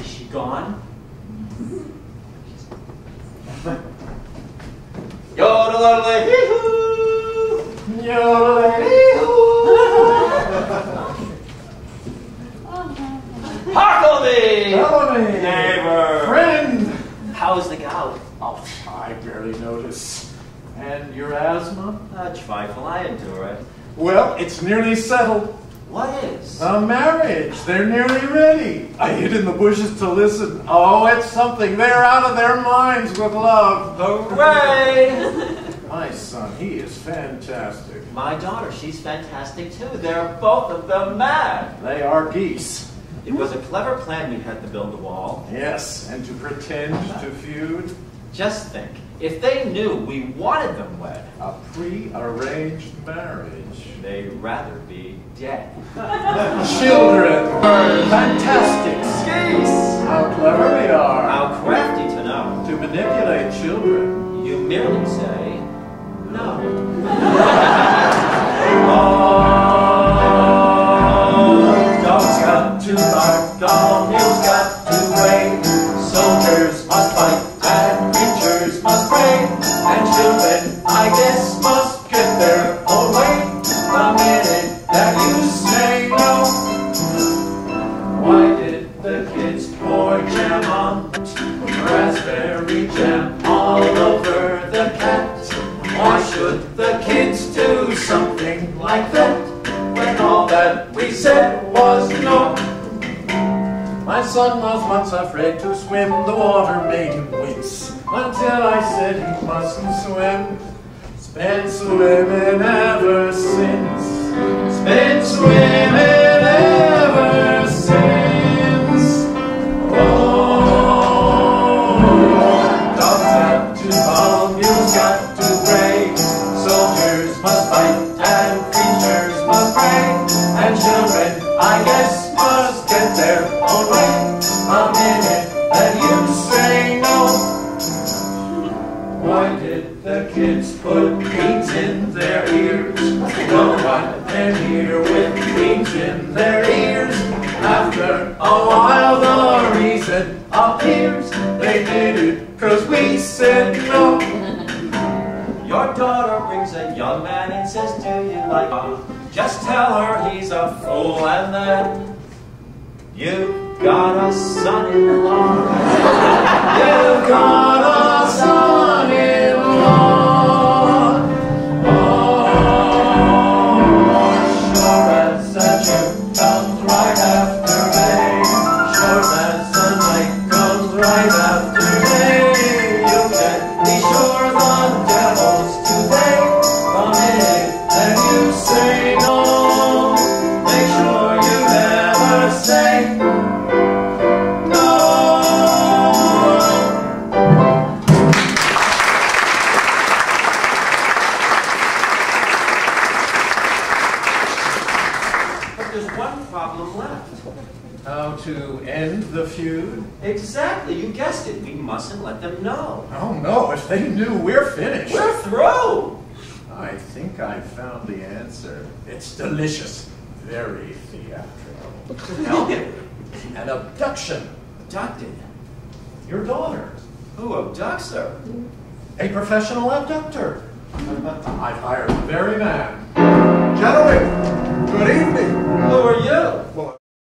Is she gone? Yodelay-hee-hoo! Yodelodely hee hoo! Hucklebee! Bellomy! Neighbor! Friend! How's the gout? Oh, I barely notice. And your asthma? A trifle, I endure it. Well, it's nearly settled. What is? A marriage. They're nearly ready. I hid in the bushes to listen. Oh, it's something. They're out of their minds with love. Hooray! My son, he is fantastic. My daughter, she's fantastic too. They're both of them mad. They are geese. It was a clever plan we had to build the wall. Yes, and to pretend to feud. Just think, if they knew we wanted them wed, A pre-arranged marriage. they'd rather be dead. Children. Fantastic. Geese! How clever they are. How crafty to know. To manipulate children. You merely say, no. Oh, dogs got to bark, dog guess, must get their own way. The minute that you say no. Why did the kids pour jam on raspberry jam all over the cat? Why should the kids do something like that when all that we said was no? My son was once afraid to swim, the water made him wince until I said he mustn't swim. Been swimming ever since. Been swimming ever since. Oh, dogs got to fall, mules got to bray. Soldiers must fight and preachers must pray. And children, I guess, must get their own way. A minute that you the kids put beans in their ears? No one can hear with beans in their ears. After a while the reason appears. They did it cause we said no. Your daughter brings a young man and says, do you like him? Just tell her he's a fool and that you got a son-in-law. You got How to end the feud? Exactly, you guessed it. We mustn't let them know. Oh no, if they knew, we're finished. We're through. I think I found the answer. It's delicious. Very theatrical. Me. An abduction. Abducted. Your daughter. Who abducts her? A professional abductor. I've hired the very man. Gentlemen, good evening. Who are you? Well,